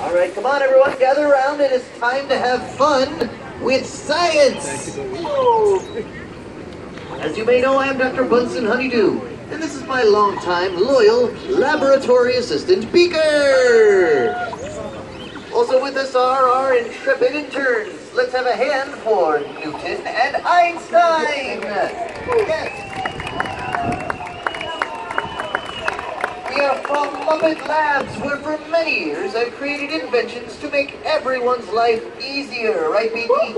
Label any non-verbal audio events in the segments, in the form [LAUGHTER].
All right, come on, everyone, gather around. It is time to have fun with science. As you may know, I am Dr. Bunsen Honeydew, and this is my longtime loyal laboratory assistant, Beaker. Also with us are our intrepid interns. Let's have a hand for Newton and Einstein. Yes. We are from Muppet Labs, where for many years I've created inventions to make everyone's life easier, right, Beaky?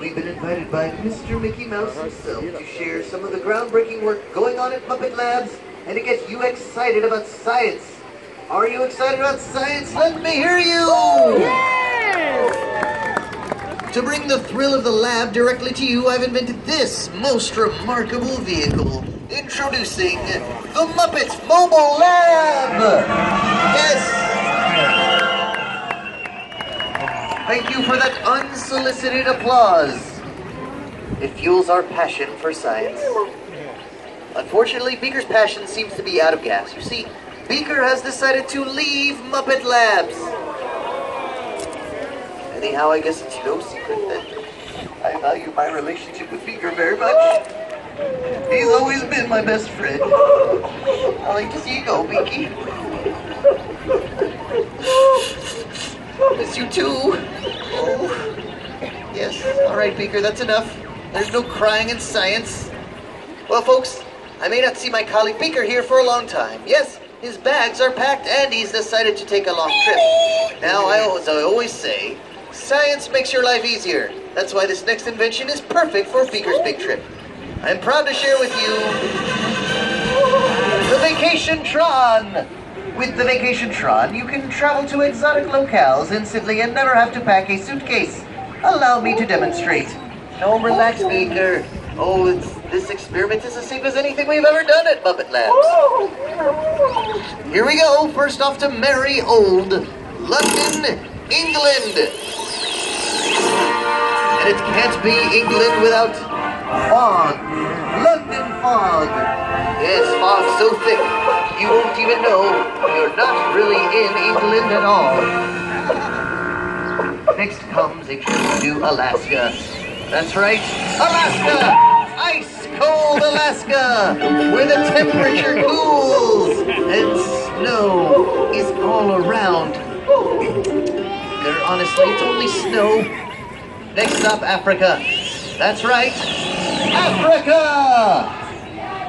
We've been invited by Mr. Mickey Mouse himself to share some of the groundbreaking work going on at Muppet Labs and to get you excited about science. Are you excited about science? Let me hear you! Yes! To bring the thrill of the lab directly to you, I've invented this most remarkable vehicle. Introducing the Muppets Mobile Lab! Yes! Thank you for that unsolicited applause. It fuels our passion for science. Unfortunately, Beaker's passion seems to be out of gas. You see, Beaker has decided to leave Muppet Labs. Anyhow, I guess it's no secret that I value my relationship with Beaker very much. He's always been my best friend. I like to see you go, Beaky. Miss you too. Oh. Yes, all right, Beaker, that's enough. There's no crying in science. Well, folks, I may not see my colleague Beaker here for a long time. Yes, his bags are packed and he's decided to take a long trip. Now, I always, I always say, science makes your life easier. That's why this next invention is perfect for Beaker's big trip. I'm proud to share with you the Vacation Tron. With the Vacation Tron, you can travel to exotic locales instantly and never have to pack a suitcase. Allow me to demonstrate. No, relax, Beaker. Oh, this experiment is as safe as anything we've ever done at Muppet Labs. Here we go. First off to merry old London, England. And it can't be England without fog. London fog. Yes, fog so thick you won't even know you're not really in England at all. Next comes a trip to Alaska. That's right, Alaska! Ice cold Alaska, where the temperature cools and snow is all around. There, honestly, it's only snow. Next stop, Africa. That's right, Africa!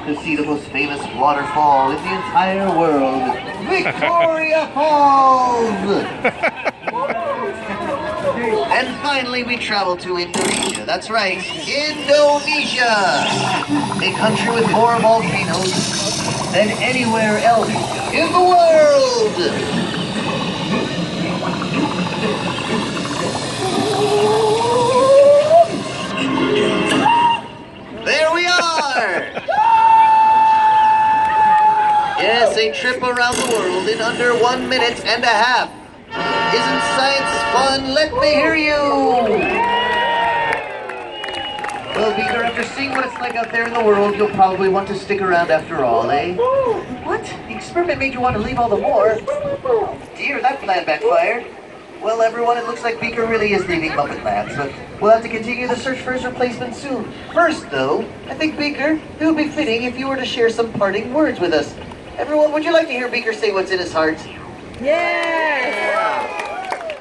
To see the most famous waterfall in the entire world, Victoria [LAUGHS] Falls! [LAUGHS] And finally, we travel to Indonesia. That's right, Indonesia! A country with more volcanoes than anywhere else in the world! Trip around the world in under one minute and a half. Isn't science fun? Let me hear you! Well, Beaker, after seeing what it's like out there in the world, you'll probably want to stick around after all, eh? What? The experiment made you want to leave all the more? Dear, that plan backfired. Well, everyone, it looks like Beaker really is leaving Muppet Labs, but we'll have to continue the search for his replacement soon. First, though, I think, Beaker, it would be fitting if you were to share some parting words with us. Everyone, would you like to hear Beaker say what's in his heart? Yeah!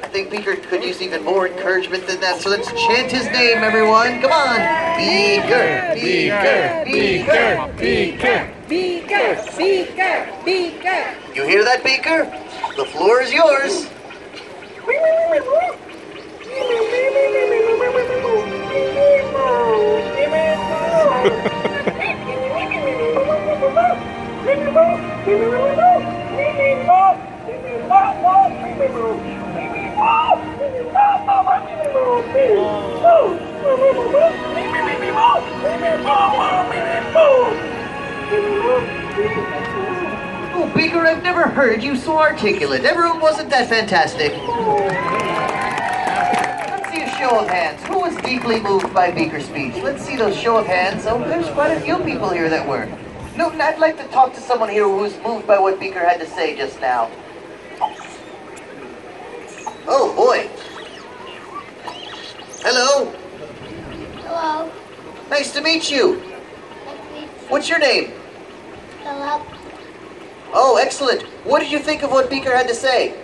I think Beaker could use even more encouragement than that, so let's chant his name, everyone. Come on. Beaker, Beaker, Beaker. Beaker, Beaker, Beaker, Beaker. You hear that, Beaker? The floor is yours. [LAUGHS] Oh, Beaker, I've never heard you so articulate. Everyone wasn't that fantastic. Let's see a show of hands. Who was deeply moved by Beaker's speech? Let's see those show of hands. Oh, there's quite a few people here that were. Newton, I'd like to talk to someone here who's moved by what Beaker had to say just now. Oh, boy. Hello. Hello. Nice to meet you. What's your name? Philip. Oh, excellent. What did you think of what Beaker had to say?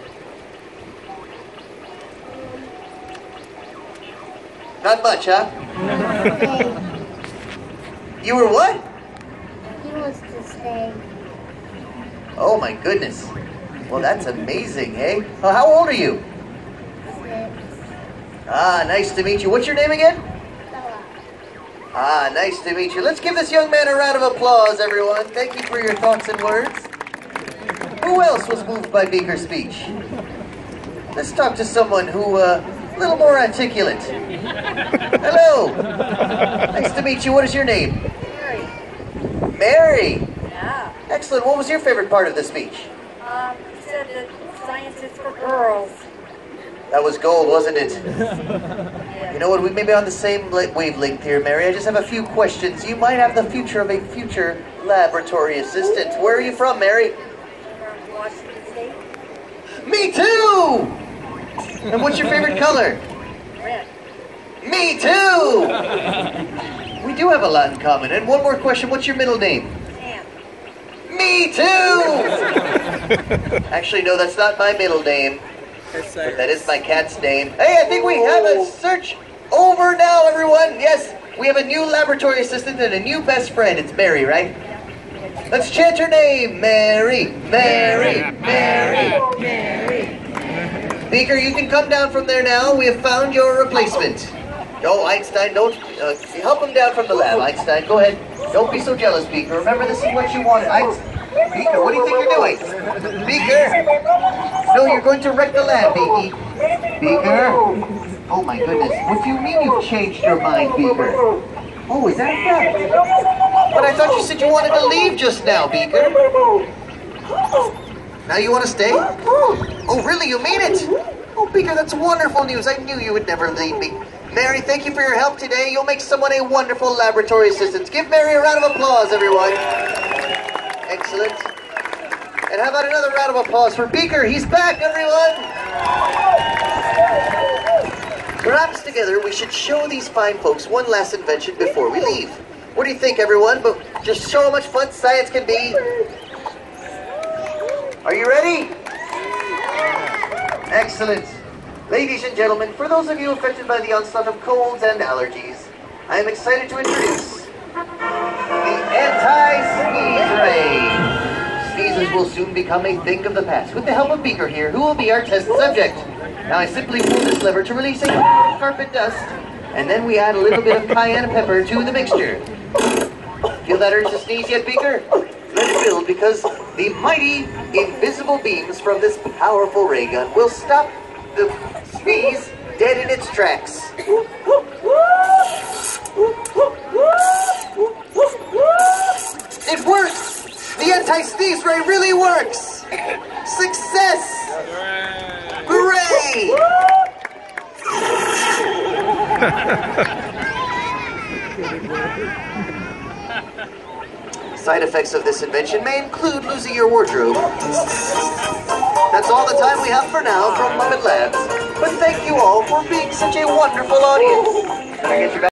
Not much, huh? [LAUGHS] You were what? He wants to stay. Oh my goodness. Well, that's amazing, hey? Oh, how old are you? Six. Ah, nice to meet you. What's your name again? Philip. Ah, nice to meet you. Let's give this young man a round of applause, everyone. Thank you for your thoughts and words. Who else was moved by Beaker's speech? Let's talk to someone who, uh, a little more articulate. Hello. Nice to meet you. What is your name? Mary. Mary. Yeah. Excellent. What was your favorite part of the speech? Um, he said that science is for girls. That was gold, wasn't it? Yeah. [LAUGHS] You know what? We may be on the same wavelength here, Mary. I just have a few questions. You might have the future of a future laboratory assistant. Where are you from, Mary? From Washington State. Me too! And what's your favorite color? Red. Me too! [LAUGHS] We do have a lot in common. And one more question. What's your middle name? Sam. Me too! [LAUGHS] Actually, no, that's not my middle name. But that is my cat's name. Hey, I think we have a search over now, everyone. Yes, we have a new laboratory assistant and a new best friend. It's Mary, right? Let's chant her name. Mary, Mary, Mary, Mary. Beaker, you can come down from there now. We have found your replacement. No, Einstein, don't uh, help him down from the lab. Einstein, go ahead. Don't be so jealous, Beaker. Remember, this is what you wanted. Einstein. Beaker, what do you think you're doing? Beaker! No, you're going to wreck the lab, Beaky. Beaker! Oh my goodness. What do you mean you've changed your mind, Beaker? Oh, is that a? But I thought you said you wanted to leave just now, Beaker. Now you want to stay? Oh, really? You mean it? Oh, Beaker, that's wonderful news. I knew you would never leave me. Mary, thank you for your help today. You'll make someone a wonderful laboratory assistant. Give Mary a round of applause, everyone. Excellent. And how about another round of applause for Beaker? He's back, everyone. Perhaps together we should show these fine folks one last invention before we leave. What do you think, everyone? But just show how much fun science can be. Are you ready? Excellent. Ladies and gentlemen, for those of you affected by the onslaught of colds and allergies, I am excited to introduce the anti-sneeze ray. Sneezes will soon become a thing of the past with the help of Beaker here, who will be our test subject. Now I simply pull this lever to release a carpet dust, and then we add a little bit of cayenne pepper to the mixture. Feel that urge to sneeze yet, Beaker? Let it build because the mighty invisible beams from this powerful ray gun will stop the sneeze dead in its tracks. It works! The anti-sneeze ray really works! Success! Hooray! Side effects of this invention may include losing your wardrobe. That's all the time we have for now from Muppet Labs. But thank you all for being such a wonderful audience.